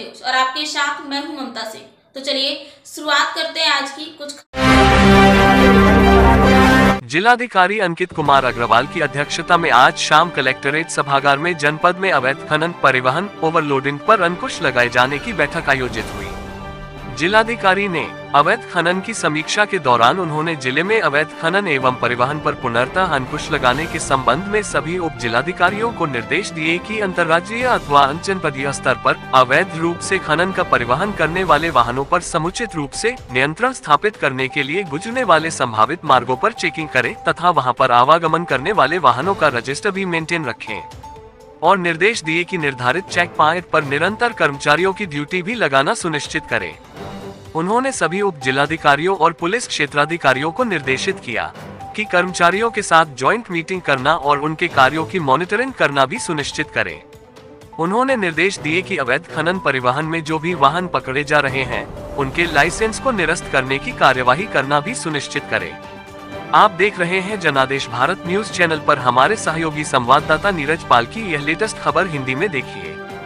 News और आपके साथ मैं हूँ ममता सिंह। तो चलिए, शुरुआत करते हैं आज की कुछ जिलाधिकारी अंकित कुमार अग्रवाल की अध्यक्षता में आज शाम कलेक्टरेट सभागार में जनपद में अवैध खनन, परिवहन, ओवरलोडिंग पर अंकुश लगाए जाने की बैठक आयोजित हुई। जिलाधिकारी ने अवैध खनन की समीक्षा के दौरान उन्होंने ज़िले में अवैध खनन एवं परिवहन पर पुनर्तः अंकुश लगाने के संबंध में सभी उप जिलाधिकारियों को निर्देश दिए कि अंतर्राज्यीय अथवा जनपदीय स्तर पर अवैध रूप से खनन का परिवहन करने वाले वाहनों पर समुचित रूप से नियंत्रण स्थापित करने के लिए गुजरने वाले संभावित मार्गों पर चेकिंग करें तथा वहाँ पर आवागमन करने वाले वाहनों का रजिस्टर भी मेंटेन रखें और निर्देश दिए कि निर्धारित चेक पॉइंट पर निरंतर कर्मचारियों की ड्यूटी भी लगाना सुनिश्चित करें। उन्होंने सभी उप जिलाधिकारियों और पुलिस क्षेत्राधिकारियों को निर्देशित किया कि कर्मचारियों के साथ ज्वाइंट मीटिंग करना और उनके कार्यों की मॉनिटरिंग करना भी सुनिश्चित करें। उन्होंने निर्देश दिए कि अवैध खनन परिवहन में जो भी वाहन पकड़े जा रहे हैं, उनके लाइसेंस को निरस्त करने की कार्यवाही करना भी सुनिश्चित करें। आप देख रहे हैं जनादेश भारत न्यूज़ चैनल पर हमारे सहयोगी संवाददाता नीरज पाल की यह लेटेस्ट खबर हिंदी में देखिए।